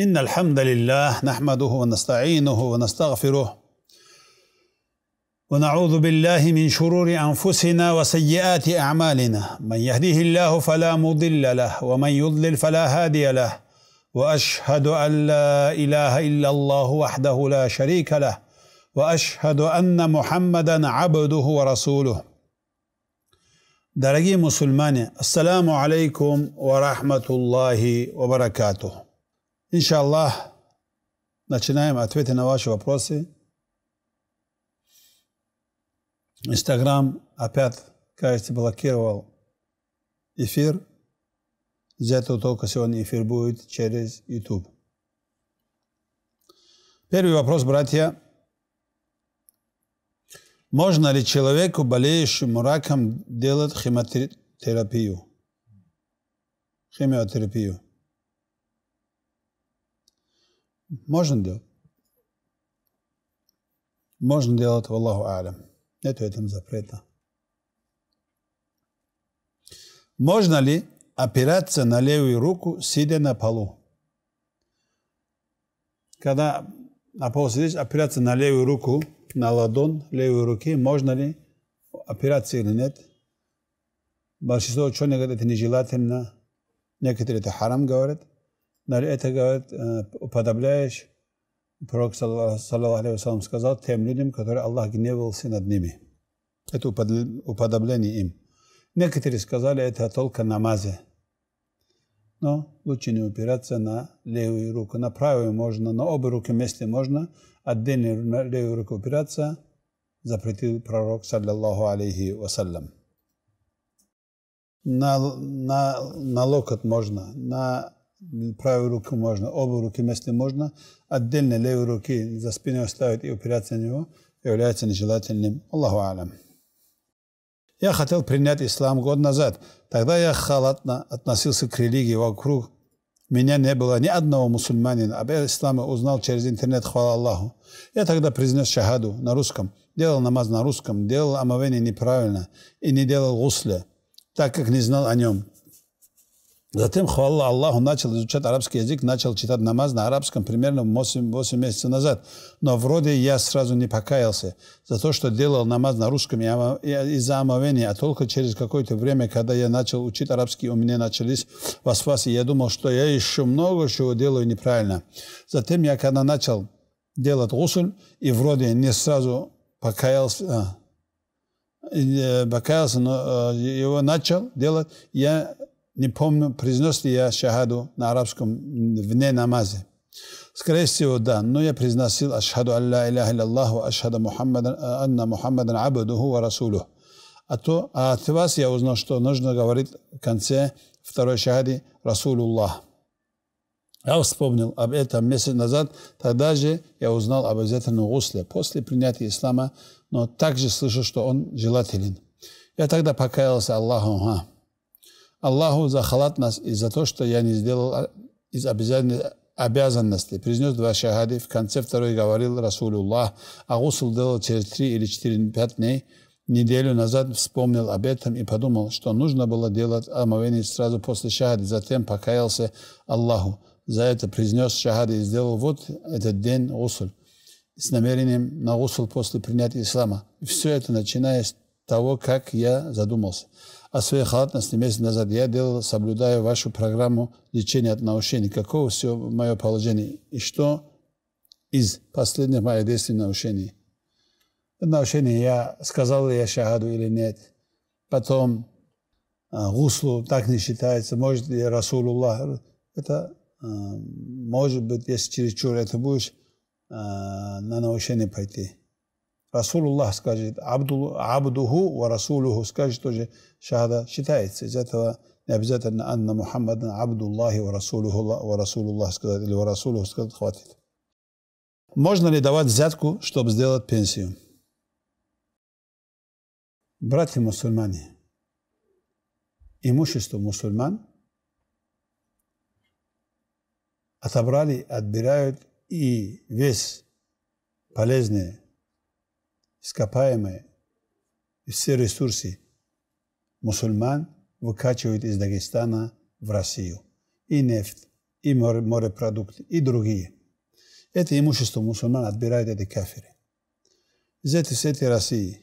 إن الحمد لله نحمده ونستعينه ونستغفره ونعوذ بالله من شرور أنفسنا وسيئات أعمالنا. من يهديه الله فلا مضل له ومن يضلل فلا هادي له. وأشهد أن لا إله إلا الله وحده لا شريك له. وأشهد أن محمدا عبده ورسوله. درجي مسلماني السلام عليكم ورحمة الله وبركاته. Иншаллах, начинаем ответы на ваши вопросы. Инстаграм опять, кажется, блокировал эфир. Этого только сегодня эфир будет через YouTube. Первый вопрос, братья. Можно ли человеку, болеющему раком, делать химиотерапию? Химиотерапию. Можно делать? Можно делать, Аллаху Алям. Нет в этом запрета. Можно ли опираться на левую руку, сидя на полу? Когда на пол сидишь, опираться на левую руку, на ладонь левой руки, можно ли операция или нет. Большинство ученых говорят, это нежелательно. Некоторые это харам говорят. Это, говорят, уподобляешь. Пророк, саллаху алейхи сказал тем людям, которые Аллах гневался над ними. Это уподобление им. Некоторые сказали, это только намазе. Но лучше не упираться на левую руку. На правую можно, на обе руки вместе можно. Отдельно на левую руку упираться запретил пророк, саллаллаху алейхи вассалям. На, на, на локоть можно, на правую руку можно, обе руки вместе можно. Отдельно левую руки за спиной оставить и упираться на него является нежелательным. Аллаху алям. Я хотел принять ислам год назад. Тогда я халатно относился к религии вокруг. Меня не было ни одного мусульманина. Об исламе узнал через интернет, хвала Аллаху. Я тогда произнес шахаду на русском, делал намаз на русском, делал омовение неправильно и не делал гусля, так как не знал о нем. Затем, хвала Аллаху, начал изучать арабский язык, начал читать намаз на арабском примерно 8, 8 месяцев назад. Но вроде я сразу не покаялся за то, что делал намаз на русском из-за омовения, а только через какое-то время, когда я начал учить арабский, у меня начались васвасы. Я думал, что я еще много чего делаю неправильно. Затем я, когда начал делать гусуль, и вроде не сразу покаялся, а, покаялся, но его начал делать, я не помню, произнес ли я шахаду на арабском вне намазе. Скорее всего, да. Но я произносил ашхаду алла иляха иллаллаху, ашхаду Мухаммадан, анна Мухаммадан абдуху ва расулух. А то а от вас я узнал, что нужно говорить в конце второй шахады Расулуллах. Я вспомнил об этом месяц назад, тогда же я узнал об обязательном гусле после принятия ислама, но также слышал, что он желателен. Я тогда покаялся Аллаху. Аллаху за халатность и за то, что я не сделал из обязанностей. Произнес два шахады. В конце второй говорил Расулуллах, а гусул делал через три или четыре, пять дней. Неделю назад вспомнил об этом и подумал, что нужно было делать омовение сразу после шахады. Затем покаялся Аллаху. За это произнес шахады и сделал вот этот день гусуль с намерением на гусул после принятия ислама. И все это начиная с того, как я задумался о своей халатности месяц назад. Я делал, соблюдаю вашу программу лечения от наушений. Каково все мое положение? И что из последних моих действий наушений? Наушение я сказал ли я шахаду или нет. Потом гуслу так не считается. Может ли Расулуллах? Это может быть, если чересчур это будешь на наушение пойти. Расулуллах скажет, абду, абдуху ва расулуху скажет тоже шахада считается. Из этого не обязательно анна Мухаммадан абдуллахи ва расулуху ва расулуллах сказать или ва расулуху сказать хватит. Можно ли давать взятку, чтобы сделать пенсию? Братья мусульмане, имущество мусульман отобрали, отбирают и весь полезный ископаемые все ресурсы мусульман выкачивают из Дагестана в Россию. И нефть, и морепродукты, и другие. Это имущество мусульман отбирают эти кафиры. С этой России,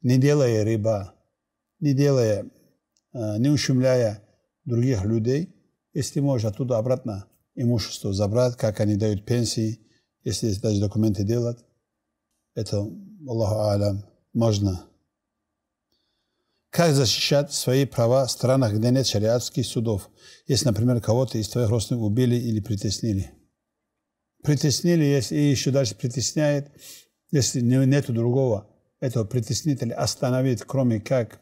не делая рыба, не делая, не ущемляя других людей, если можешь оттуда обратно имущество забрать, как они дают пенсии, если даже документы делать, это, Аллаху Алям, можно. Как защищать свои права в странах, где нет шариатских судов, если, например, кого-то из твоих родственников убили или притеснили? Притеснили, если и еще дальше притесняет, если нет другого этого притеснителя остановить, кроме как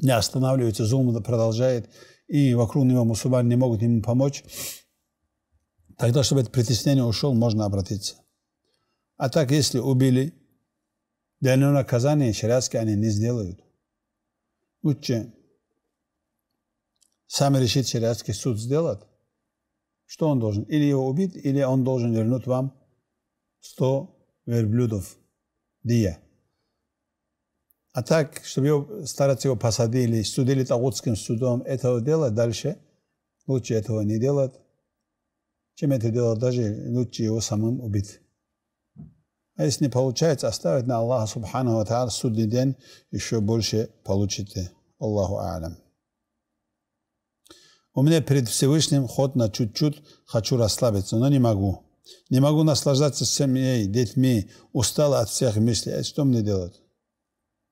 не останавливается, зум продолжает, и вокруг него мусульмане не могут ему помочь, тогда, чтобы это притеснение ушел, можно обратиться. А так, если убили, для него наказание шариатское они не сделают. Лучше сами решить шариатский суд сделать. Что он должен? Или его убить, или он должен вернуть вам 100 верблюдов дия. А так, чтобы его, стараться его посадили, судили тагутским судом, этого делать дальше, лучше этого не делать, чем это делать даже лучше его самым убить. А если не получается, оставить на Аллаха Субхану Та'ala судный день, еще больше получите. Аллаху А'лам. У меня перед Всевышним ход на чуть-чуть, хочу расслабиться, но не могу. Не могу наслаждаться семьей, детьми, устал от всех мыслей. Что мне делать?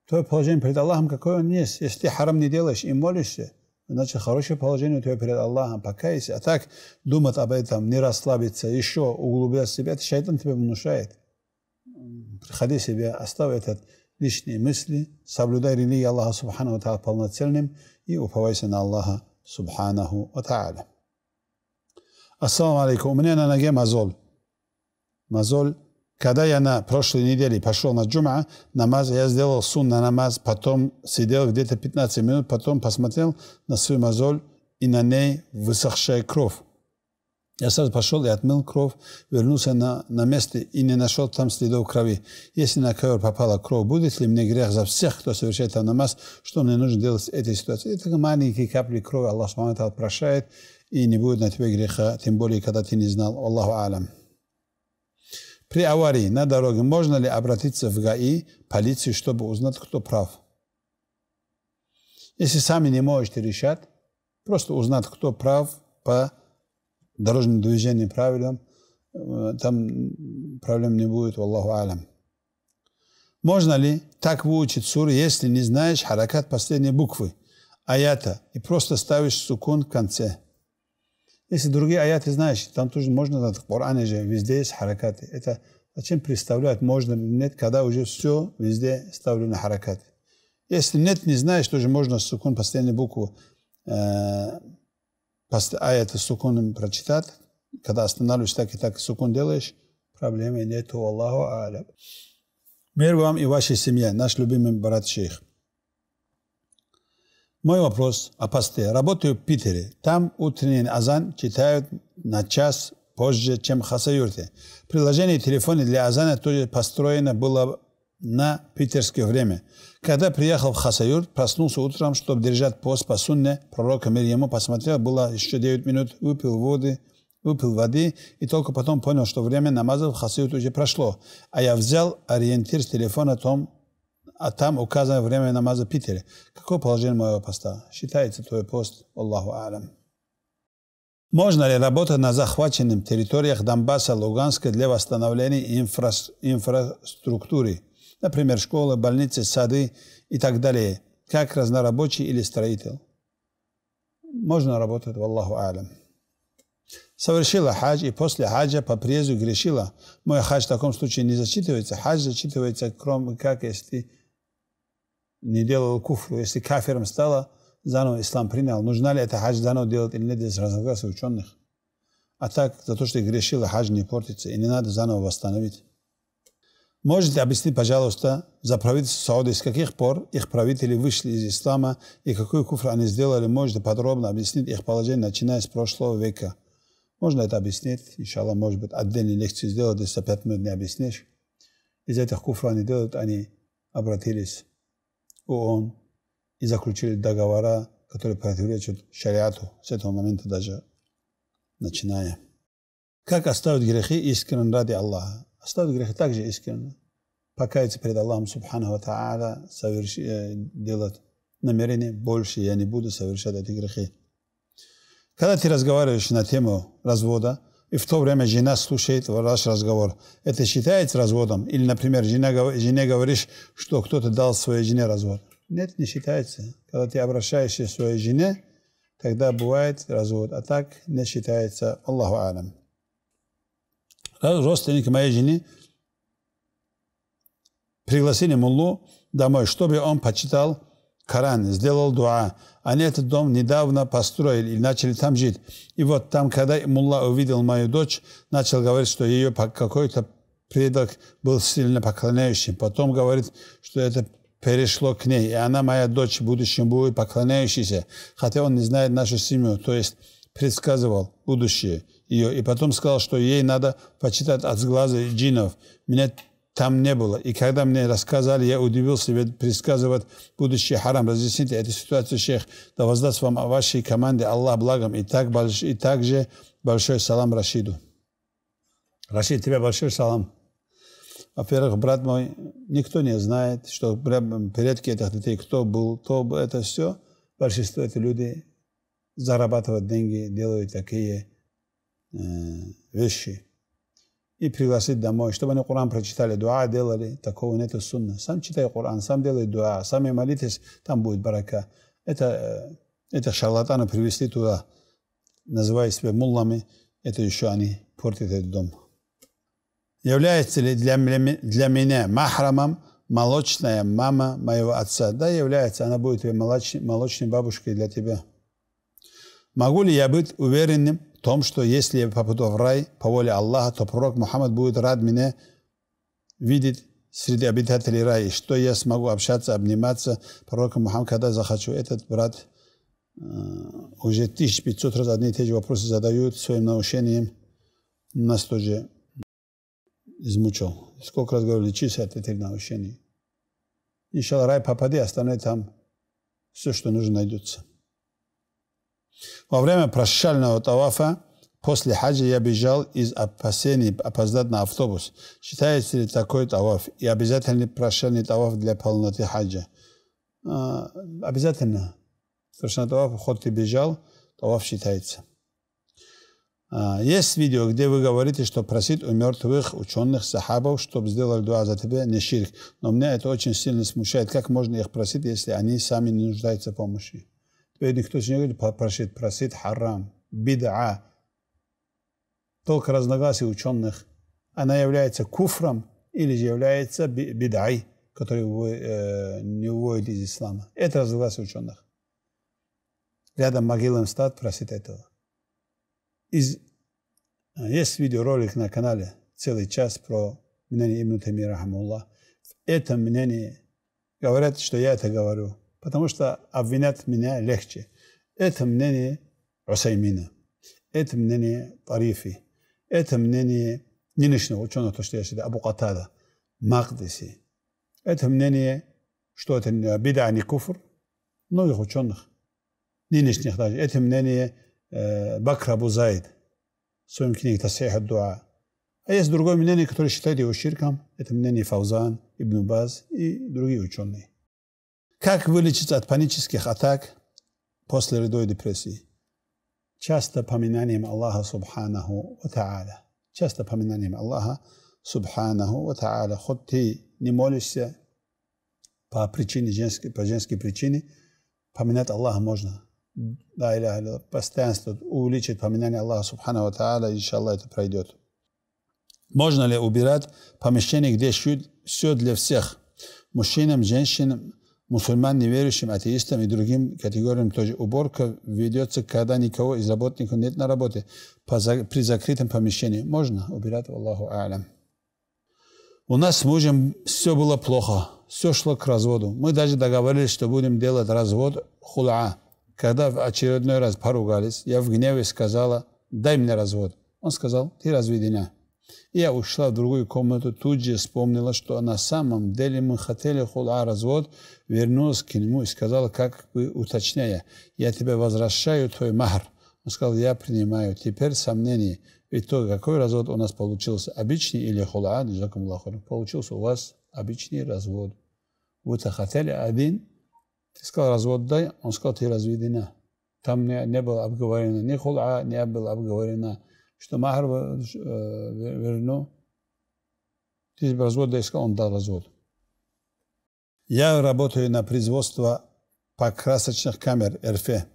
Твое положение перед Аллахом, какое он есть. Если ты харам не делаешь и молишься, значит, хорошее положение у тебя перед Аллахом, покайся. А так думать об этом, не расслабиться, еще углубляться в себя, это шайтан тебе внушает приходи себе, оставь этот лишние мысли, соблюдай религию Аллаха Субхану Ва полноценным и уповайся на Аллаха Субханаху Та'аля. Ассаламу алейкум. У меня на ноге мозоль. Мозоль. Когда я на прошлой неделе пошел на джума, намаз, я сделал сунна намаз, потом сидел где-то 15 минут, потом посмотрел на свою мозоль и на ней высохшая кровь. Я сразу пошел и отмыл кровь, вернулся на, на место и не нашел там следов крови. Если на ковер попала кровь, будет ли мне грех за всех, кто совершает там намаз, что мне нужно делать в этой ситуации? Это маленькие капли крови Аллах Субхану прощает, и не будет на тебе греха, тем более, когда ты не знал. Аллаху Алам. При аварии на дороге можно ли обратиться в ГАИ, полицию, чтобы узнать, кто прав? Если сами не можете решать, просто узнать, кто прав по дорожным движением правильным, э, там проблем не будет, Аллаху алям. Можно ли так выучить суру, если не знаешь харакат последней буквы аята и просто ставишь сукун в конце? Если другие аяты знаешь, там тоже можно, в Коране же везде есть харакаты. Это зачем представлять, можно или нет, когда уже все везде ставлено харакаты. Если нет, не знаешь, тоже можно сукун последнюю букву э, аяты сукуном прочитать, когда останавливаешься так и так сукун делаешь, проблемы нету, Аллаху Аля. Мир вам и вашей семье, наш любимый брат шейх. Мой вопрос о посте. Работаю в Питере. Там утренний азан читают на час позже, чем в Хасаюрте. Приложение телефона для азана тоже построено было на питерское время. Когда приехал в Хасаюр, проснулся утром, чтобы держать пост по сунне пророка мир ему, посмотрел, было еще 9 минут, выпил воды, выпил воды, и только потом понял, что время намаза в Хасаюр уже прошло. А я взял ориентир с телефона, том, а там указано время намаза в Питере. Какое положение моего поста? Считается твой пост? Аллаху Алям. Можно ли работать на захваченных территориях Донбасса, Луганска для восстановления инфра инфраструктуры? Например, школы, больницы, сады и так далее, как разнорабочий или строитель. Можно работать, в Аллаху Алям. Совершила хадж и после хаджа по приезду грешила. Мой хадж в таком случае не зачитывается. Хадж зачитывается, кроме как если не делал куфру. Если кафиром стало, заново ислам принял. Нужно ли это хадж заново делать или нет, здесь разногласия ученых. А так, за то, что грешила, хадж не портится. И не надо заново восстановить. Можете объяснить, пожалуйста, за правительство Сауды, с каких пор их правители вышли из ислама и какой куфр они сделали? Можете подробно объяснить их положение, начиная с прошлого века? Можно это объяснить? Иншаллах, может быть, отдельную лекцию сделать, если за пять минут не объяснишь. Из этих куфров они делают, они обратились в ООН и заключили договора, которые противоречат шариату. С этого момента даже начиная. Как оставить грехи искренне ради Аллаха? Оставить грехи также искренне. Покаяться перед Аллахом Субхану Тааля, соверш... Э, делать намерение больше, я не буду совершать эти грехи. Когда ты разговариваешь на тему развода, и в то время жена слушает ваш разговор, это считается разводом? Или, например, жена, жене говоришь, что кто-то дал своей жене развод? Нет, не считается. Когда ты обращаешься к своей жене, тогда бывает развод. А так не считается. Аллаху алям. Родственники моей жены пригласили муллу домой, чтобы он почитал Коран, сделал дуа. Они этот дом недавно построили и начали там жить. И вот там, когда мулла увидел мою дочь, начал говорить, что ее какой-то предок был сильно поклоняющим. Потом говорит, что это перешло к ней, и она, моя дочь, в будущем будет поклоняющейся, хотя он не знает нашу семью, то есть предсказывал будущее ее, и потом сказал, что ей надо почитать от глаза джинов. Меня там не было. И когда мне рассказали, я удивился, ведь предсказывать будущее харам. Разъясните эту ситуацию, шейх. Да воздаст вам вашей команде Аллах благом. И, так, и также большой салам Рашиду. Рашид, тебе большой салам. Во-первых, брат мой, никто не знает, что предки этих детей, кто был, был, это все. Большинство это люди зарабатывают деньги, делают такие вещи. И пригласить домой, чтобы они Коран прочитали, дуа делали, такого нету сунна. Сам читай Коран, сам делай дуа, сами молитесь, там будет барака. Это, э, это шарлатаны привести туда, называя себя муллами, это еще они портят этот дом. Является ли для, для меня махрамом молочная мама моего отца? Да, является. Она будет молочной, молочной бабушкой для тебя. Могу ли я быть уверенным том, что если я попаду в рай по воле Аллаха, то пророк Мухаммад будет рад меня видеть среди обитателей рая, что я смогу общаться, обниматься пророком Мухаммад, когда захочу. Этот брат э, уже 1500 раз одни и те же вопросы задают своим наушением. Нас тоже измучил. Сколько раз говорю, лечись от этих наущений. Иншалла, рай попади, остальное там все, что нужно, найдется. Во время прощального тавафа после хаджа я бежал из опасений опоздать на автобус. Считается ли такой таваф и обязательный прощальный таваф для полноты хаджа? А, обязательно. Совершенно таваф, ход ты бежал, таваф считается. А, есть видео, где вы говорите, что просить у мертвых ученых, сахабов, чтобы сделали дуа за тебя, не ширк. Но меня это очень сильно смущает. Как можно их просить, если они сами не нуждаются в помощи? Теперь никто не говорит просить, просить харам, бида. Только разногласия ученых. Она является куфром или же является бидай, который э, не уводит из ислама. Это разногласие ученых. Рядом могилам стать, просить этого из... А, есть видеоролик на канале целый час про мнение Ибн Тайми Рахамулла. В этом говорят, что я это говорю, потому что обвинять меня легче. Это мнение Усаймина, это мнение Тарифи, это мнение нынешнего ученого, то, что я считаю, Абу Катада, Магдиси. Это мнение, что это бида, а не куфр, многих ученых, нынешних даже. Это мнение Бакр Абу Зайд в своем книге Тасих Дуа. А есть другое мнение, которое считает его ширком. Это мнение Фаузан, Ибн Баз и другие ученые. Как вылечиться от панических атак после рядовой депрессии? Часто поминанием Аллаха Субханаху Ва Та'аля. Часто поминанием Аллаха Субханаху Ва Та'аля. Хоть ты не молишься по причине женской, по женской причине, поминать Аллаха можно. Да, иля, иля, постоянство увеличит поминание Аллаха Субхану Ва Та'аля, иншаллах это пройдет. Можно ли убирать помещение, где все для всех? Мужчинам, женщинам, мусульман, неверующим, атеистам и другим категориям тоже. Уборка ведется, когда никого из работников нет на работе при закрытом помещении. Можно убирать, Аллаху Алям. У нас с мужем все было плохо, все шло к разводу. Мы даже договорились, что будем делать развод хула. Когда в очередной раз поругались, я в гневе сказала, дай мне развод. Он сказал, ты разведена. Я ушла в другую комнату, тут же вспомнила, что на самом деле мы хотели хула развод, вернулась к нему и сказала, как бы уточняя, я тебе возвращаю твой махр, Он сказал, я принимаю. Теперь сомнение. Итог, какой развод у нас получился? Обычный или хула? Получился у вас обычный развод. Вы захотели один, ты сказал развод дай, он сказал, ты разведена. Там не, не было обговорено ни хула, не было обговорено, что э, верну. Ты развод дай, сказал, он дал развод. Я работаю на производство покрасочных камер РФ.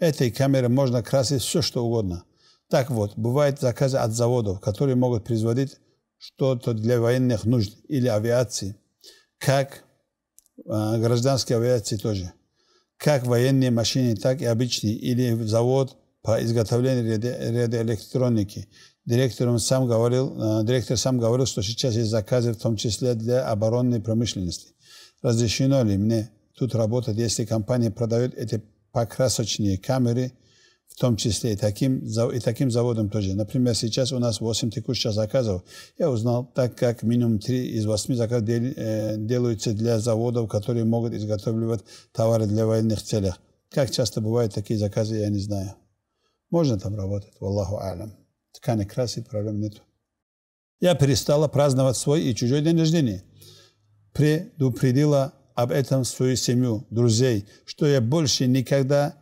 Этой камерой можно красить все, что угодно. Так вот, бывают заказы от заводов, которые могут производить что-то для военных нужд или авиации, как гражданской авиации тоже, как военные машины, так и обычные, или завод по изготовлению радиоэлектроники. Директор сам говорил, директор сам говорил, что сейчас есть заказы, в том числе для оборонной промышленности. Разрешено ли мне тут работать, если компания продает эти покрасочные камеры – в том числе и таким, и таким заводом тоже. Например, сейчас у нас 8 текущих заказов. Я узнал, так как минимум 3 из 8 заказов э, делаются для заводов, которые могут изготавливать товары для военных целях. Как часто бывают такие заказы, я не знаю. Можно там работать, Аллаху алям. Ткани красит, проблем нет. Я перестала праздновать свой и чужой день рождения. Предупредила об этом свою семью, друзей, что я больше никогда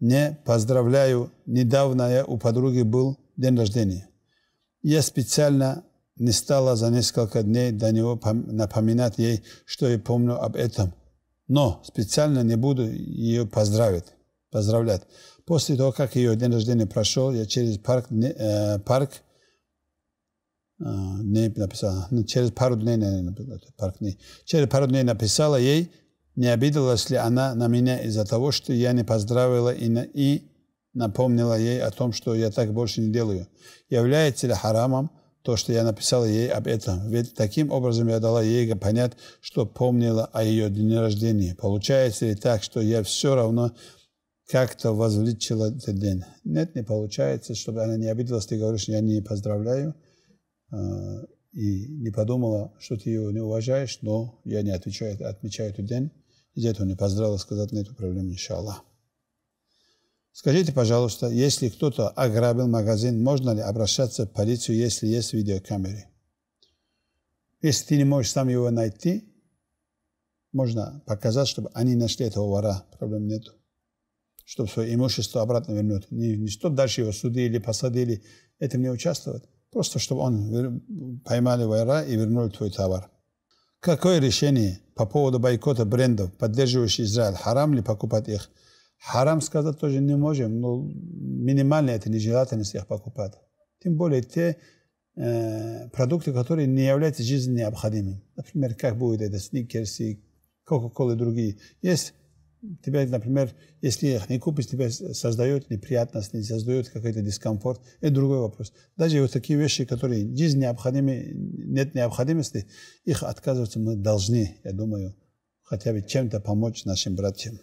не поздравляю. Недавно я у подруги был день рождения. Я специально не стала за несколько дней до него напоминать ей, что я помню об этом. Но специально не буду ее поздравить, поздравлять. После того, как ее день рождения прошел, я через парк, э, парк э, не написала, через пару дней, не, парк не, через пару дней написала ей, не обиделась ли она на меня из-за того, что я не поздравила и, на, и напомнила ей о том, что я так больше не делаю? Является ли харамом то, что я написала ей об этом? Ведь таким образом я дала ей понять, что помнила о ее дне рождения. Получается ли так, что я все равно как-то возвеличила этот день? Нет, не получается, чтобы она не обиделась. Ты говоришь, я не поздравляю а, и не подумала, что ты ее не уважаешь, но я не отвечаю, отмечаю этот день. Из этого не поздравил сказать на эту проблему, иншаллах. Скажите, пожалуйста, если кто-то ограбил магазин, можно ли обращаться в полицию, если есть видеокамеры? Если ты не можешь сам его найти, можно показать, чтобы они нашли этого вора, проблем нет. Чтобы свое имущество обратно вернуть. Не, не что дальше его судили, посадили, этим не участвовать. Просто чтобы он поймали вора и вернули твой товар. Какое решение по поводу бойкота брендов, поддерживающих Израиль? Харам ли покупать их? Харам сказать тоже не можем, но минимально это нежелательность их покупать. Тем более те э, продукты, которые не являются жизненно необходимыми. Например, как будет это, сникерсы, кока-кола и другие. Есть тебя, например, если их не купишь, тебя создает неприятность, не создает какой-то дискомфорт. Это другой вопрос. Даже вот такие вещи, которые жизнь необходимы, нет необходимости, их отказываться мы должны, я думаю, хотя бы чем-то помочь нашим братьям.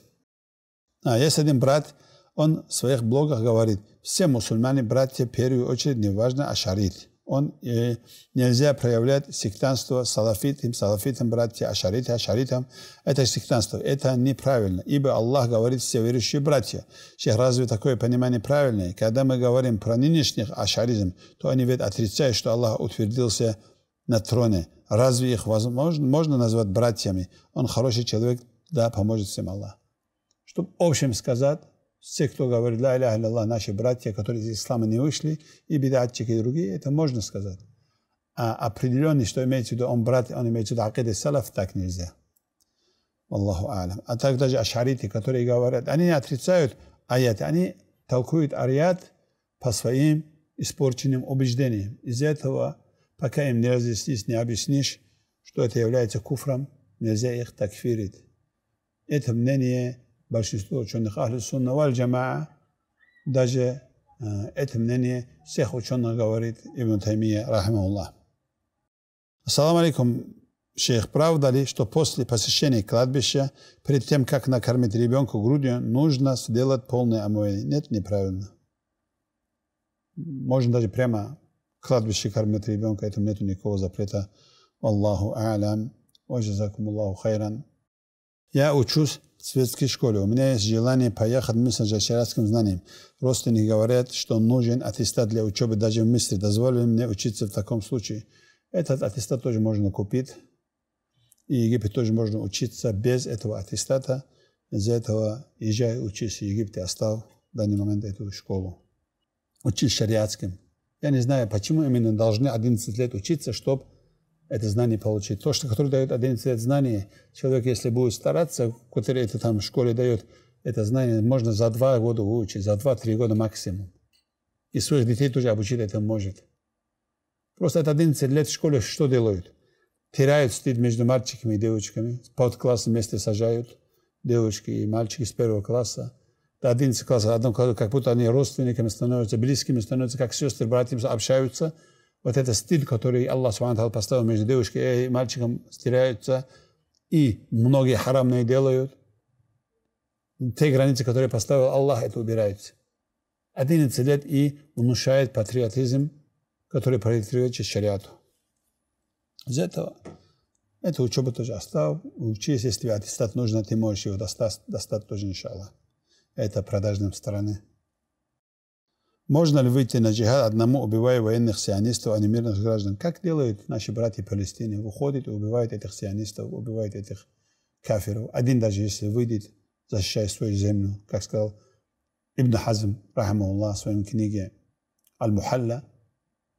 А есть один брат, он в своих блогах говорит, все мусульмане, братья, в первую очередь, неважно, ашарит он э, нельзя проявлять сектанство салафитам, салафитам, братья, ашариты, ашаритам. Это сектанство. Это неправильно. Ибо Аллах говорит все верующие братья. Сейчас разве такое понимание правильное? Когда мы говорим про нынешних ашаризм, то они ведь отрицают, что Аллах утвердился на троне. Разве их возможно, можно назвать братьями? Он хороший человек, да, поможет всем Аллах. Чтобы общем сказать, все, кто говорит «Ла иляха Аллах», наши братья, которые из ислама не вышли, и бедатчики, и другие, это можно сказать. А определенный, что имеется в виду, он брат, он имеется в виду акиды салаф, так нельзя. Аллаху алям. А так даже ашариты, которые говорят, они не отрицают аяты, они толкуют аят по своим испорченным убеждениям. Из-за этого, пока им не разъяснишь, не объяснишь, что это является куфром, нельзя их такфирить. Это мнение большинство ученых Ахли Сунна Валь Джамаа, даже это мнение всех ученых говорит Ибн Таймия, рахимахуллах. Ассаламу алейкум, шейх, правда ли, что после посещения кладбища, перед тем, как накормить ребенка грудью, нужно сделать полное омовение? Нет, неправильно. Можно даже прямо кладбище кормить ребенка, этому нет никакого запрета. Аллаху а'лам. Ва хайран. Я учусь светской школе. У меня есть желание поехать в Миср за шариатским знанием. Родственники говорят, что нужен аттестат для учебы даже в Мисре. Дозволили мне учиться в таком случае. Этот аттестат тоже можно купить. И Египет тоже можно учиться без этого аттестата. Из-за этого езжай, учись в Египте, оставь в данный момент эту школу. Учись шариатским. Я не знаю, почему именно должны 11 лет учиться, чтобы это знание получить. То, что который дает 11 лет знания, человек, если будет стараться, который это там в школе дает, это знание можно за два года выучить, за два-три года максимум. И своих детей тоже обучить это может. Просто это 11 лет в школе что делают? Теряют стыд между мальчиками и девочками. Под классом вместе сажают девочки и мальчики с первого класса. До 11 класса, одном как будто они родственниками становятся, близкими становятся, как сестры, братьями общаются – вот этот стиль, который Аллах Субхану поставил между девушкой и мальчиком, стиряются, и многие харамные делают. Те границы, которые поставил Аллах, это убирается. 11 лет и внушает патриотизм, который противоречит шариату. Из этого эту учебу тоже оставь. Учись, если аттестат нужно, ты можешь его достать, достать тоже, иншаллах. Это продажным стороны. Можно ли выйти на джихад одному, убивая военных сионистов, а не мирных граждан? Как делают наши братья Палестины? Выходят и убивают этих сионистов, убивают этих кафиров. Один даже если выйдет, защищая свою землю, как сказал Ибн Хазм, рахмаллах, в своей книге Аль-Мухалла,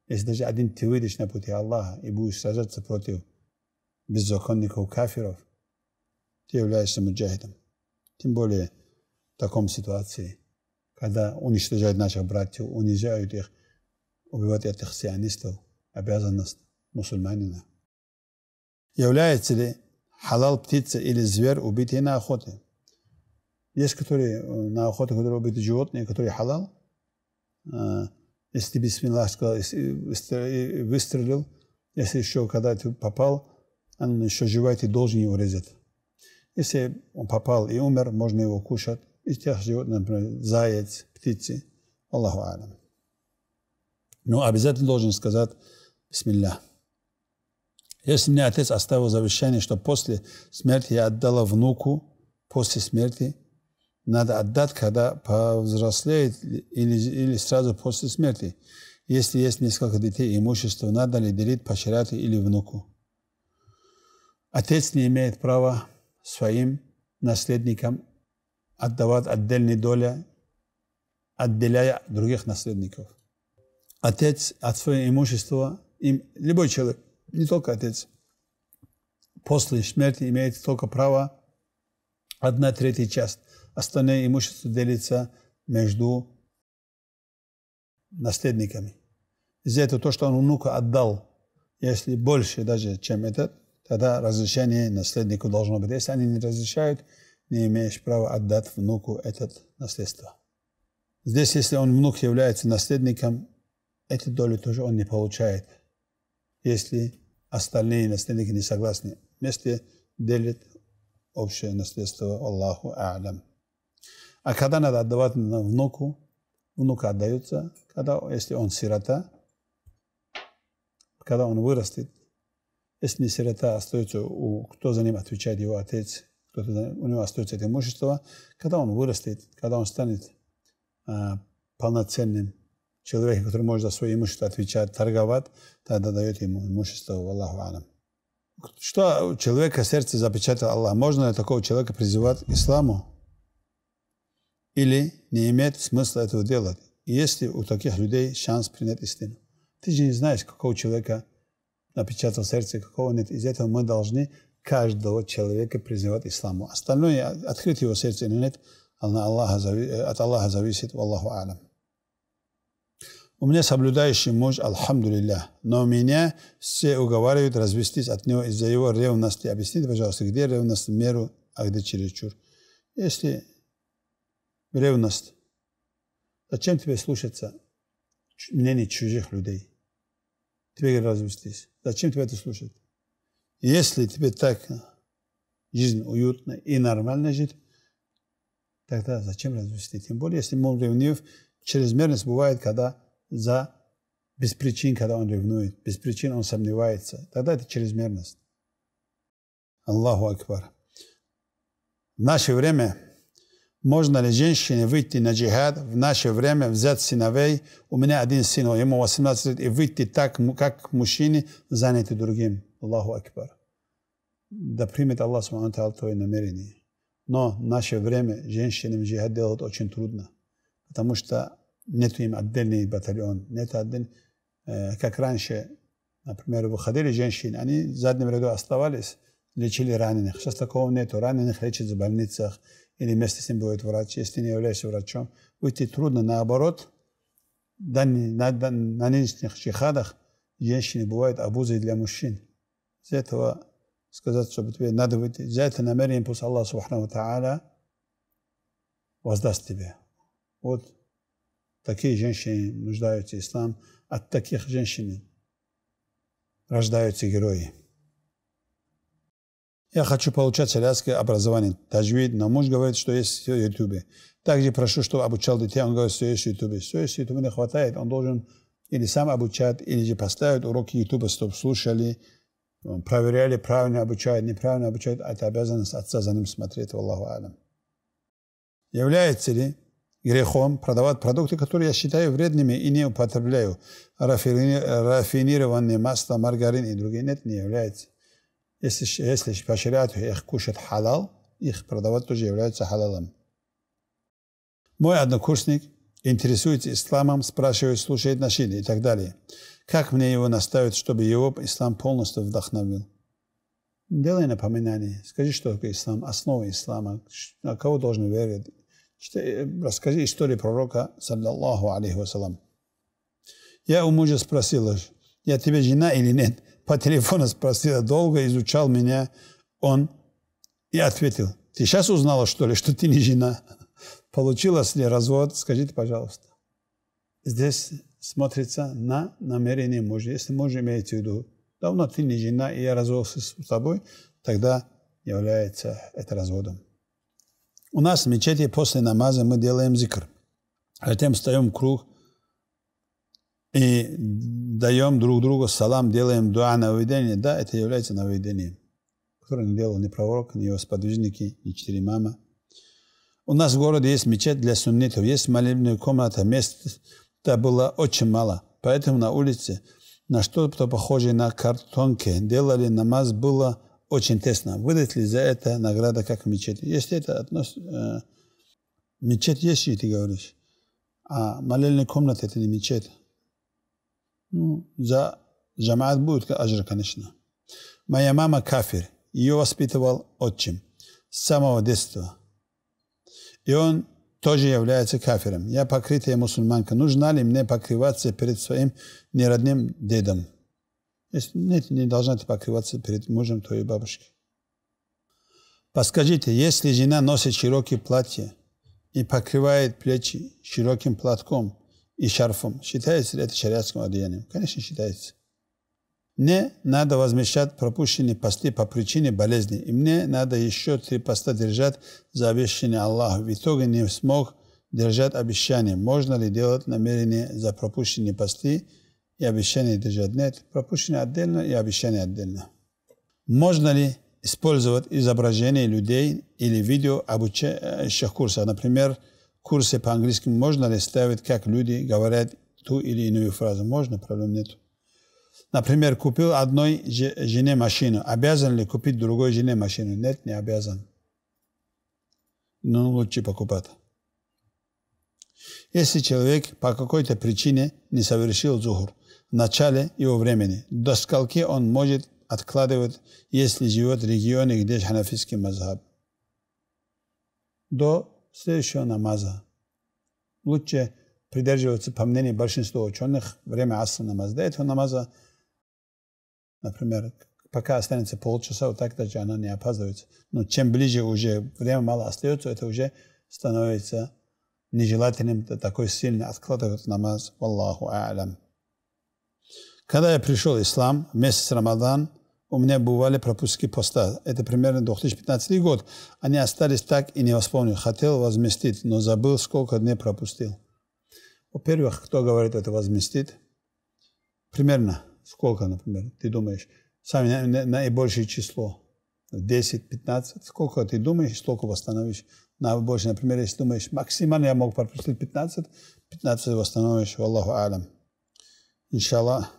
если даже один ты выйдешь на пути Аллаха и будешь сражаться против беззаконников, кафиров, ты являешься муджахидом. Тем более в таком ситуации – когда уничтожают наших братьев, унижают их, убивают этих сионистов, обязанность мусульманина. Является ли халал птица или зверь, убитый на охоте? Есть, которые э, на охоте, которые убиты животные, которые халал. А, если ты бисмиллах сказал, выстрелил, если еще когда ты попал, он еще живой, ты должен его резать. Если он попал и умер, можно его кушать из тех животных, например, заяц, птицы. Аллаху алям. Но обязательно должен сказать «Бисмилля». Если мне отец оставил завещание, что после смерти я отдала внуку, после смерти надо отдать, когда повзрослеет или, или сразу после смерти. Если есть несколько детей, имущество надо ли делить по шариату или внуку. Отец не имеет права своим наследникам отдавать отдельные доли, отделяя других наследников. Отец от своего имущества, им, любой человек, не только отец, после смерти имеет только право одна третья часть. Остальное имущество делится между наследниками. Из-за этого то, что он внуку отдал, если больше даже, чем этот, тогда разрешение наследнику должно быть. Если они не разрешают, не имеешь права отдать внуку это наследство. Здесь, если он внук является наследником, эту долю тоже он не получает. Если остальные наследники не согласны, вместе делят общее наследство Аллаху А'лам. А когда надо отдавать внуку, внука отдается, когда, если он сирота, когда он вырастет, если не сирота, остается у, кто за ним отвечает, его отец у него остается это имущество, когда он вырастет, когда он станет а, полноценным человеком, который может за свое имущество отвечать, торговать, тогда дает ему имущество, Аллаху Алам. Что у человека сердце запечатал Аллах? Можно ли такого человека призывать к исламу? Или не имеет смысла этого делать? И есть ли у таких людей шанс принять истину? Ты же не знаешь, какого человека напечатал сердце, какого нет. Из этого мы должны каждого человека призывать исламу. Остальное, открыть его сердце или нет, от Аллаха зависит, Аллаху алам. У меня соблюдающий муж, алхамдулилля, но меня все уговаривают развестись от него из-за его ревности. Объясните, пожалуйста, где ревность меру, а где чересчур. Если ревность, зачем тебе слушаться мнение чужих людей? Тебе развестись. Зачем тебе это слушать? Если тебе так жизнь уютна и нормально жить, тогда зачем развести? Тем более, если муж ревнив, чрезмерность бывает, когда за без причин, когда он ревнует, без причин он сомневается, тогда это чрезмерность. Аллаху Акбар. В наше время можно ли женщине выйти на джихад, в наше время взять сыновей, у меня один сын, ему 18 лет, и выйти так, как мужчине, занятый другим. Аллаху Акбар. Да примет Аллах Субхану твое намерение. Но в наше время женщинам джихад делать очень трудно, потому что нет им отдельный батальон, нет отдельный, э, как раньше, например, выходили женщины, они в заднем ряду оставались, лечили раненых. Сейчас такого нету. Раненых лечат в больницах, или вместе с ним будет врач. Если не являешься врачом, выйти трудно. Наоборот, на, на, на нынешних джихадах женщины бывают обузой для мужчин. Из этого сказать, чтобы тебе надо выйти. За это намерение пусть Аллах Субхану Тааля воздаст тебе. Вот такие женщины нуждаются ислам. От таких женщин рождаются герои. Я хочу получать шариатское образование, таджвид, но муж говорит, что есть все в Ютубе. Также прошу, чтобы обучал детей, он говорит, что есть в Ютубе. Все есть в Ютубе не хватает, он должен или сам обучать, или же поставить уроки Ютуба, чтобы слушали, проверяли, правильно обучают, неправильно обучают. Это обязанность отца за ним смотреть, Аллаху Алям. Является ли грехом продавать продукты, которые я считаю вредными и не употребляю? Рафинированные масло, маргарин и другие? Нет, не является. Если, если по их кушать халал, их продавать тоже является халалом. Мой однокурсник интересуется исламом, спрашивает, слушает нашиды и так далее. Как мне его наставить, чтобы его ислам полностью вдохновил? Делай напоминание. Скажи, что такое ислам, основа ислама, на кого должен верить. Расскажи историю пророка, саллаллаху алейхи вассалам. Я у мужа спросил, я тебе жена или нет? по телефону спросила, долго изучал меня он и ответил, ты сейчас узнала, что ли, что ты не жена? Получилось ли развод? Скажите, пожалуйста. Здесь смотрится на намерение мужа. Если муж имеет в виду, давно ты не жена, и я развелся с тобой, тогда является это разводом. У нас в мечети после намаза мы делаем зикр. Затем встаем в круг и даем друг другу салам, делаем дуа на выведение, да, это является наведением, которое не делал ни пророк, ни его сподвижники, ни четыре мама. У нас в городе есть мечеть для суннитов, есть молебная комната, места было очень мало. Поэтому на улице на что-то похожее на картонке делали намаз, было очень тесно. Выдать ли за это награда, как в мечети? Если это относ... Э, мечеть есть, ты говоришь. А молельная комната – это не мечеть. Ну, за джамаат будет ажр, конечно. Моя мама кафир. Ее воспитывал отчим с самого детства. И он тоже является кафиром. Я покрытая мусульманка. Нужно ли мне покрываться перед своим неродным дедом? Если нет, не должна ты покрываться перед мужем твоей бабушки. Подскажите, если жена носит широкие платья и покрывает плечи широким платком, и шарфом. Считается ли это шариатским одеянием? Конечно, считается. Мне надо возмещать пропущенные посты по причине болезни. И мне надо еще три поста держать за обещание Аллаху. В итоге не смог держать обещание. Можно ли делать намерение за пропущенные посты и обещание держать? Нет, пропущенные отдельно и обещание отдельно. Можно ли использовать изображение людей или видео обучающих курсов? Например, курсе по-английски можно ли ставить, как люди говорят ту или иную фразу? Можно, проблем нет. Например, купил одной жене машину. Обязан ли купить другой жене машину? Нет, не обязан. Но лучше покупать. Если человек по какой-то причине не совершил зухур в начале его времени, до скольки он может откладывать, если живет в регионе, где ханафийский мазхаб? До следующего намаза. Лучше придерживаться, по мнению большинства ученых, время асра намаза. До этого намаза, например, пока останется полчаса, вот так даже она не опаздывается. Но чем ближе уже время мало остается, это уже становится нежелательным такой сильно откладывать намаз. Валлаху а'лам. Когда я пришел в ислам, месяц Рамадан, у меня бывали пропуски поста. Это примерно 2015 год. Они остались так и не вспомнил. Хотел возместить, но забыл, сколько дней пропустил. Во-первых, кто говорит, это возместит? Примерно сколько, например, ты думаешь? Самое наибольшее число. 10-15, сколько ты думаешь, столько восстановишь. На больше, например, если думаешь, максимально я могу пропустить 15, 15 восстановишь, Аллаху алям. Иншаллах.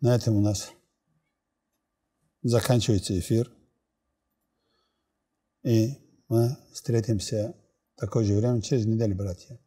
На этом у нас заканчивается эфир. И мы встретимся в такое же время через неделю, братья.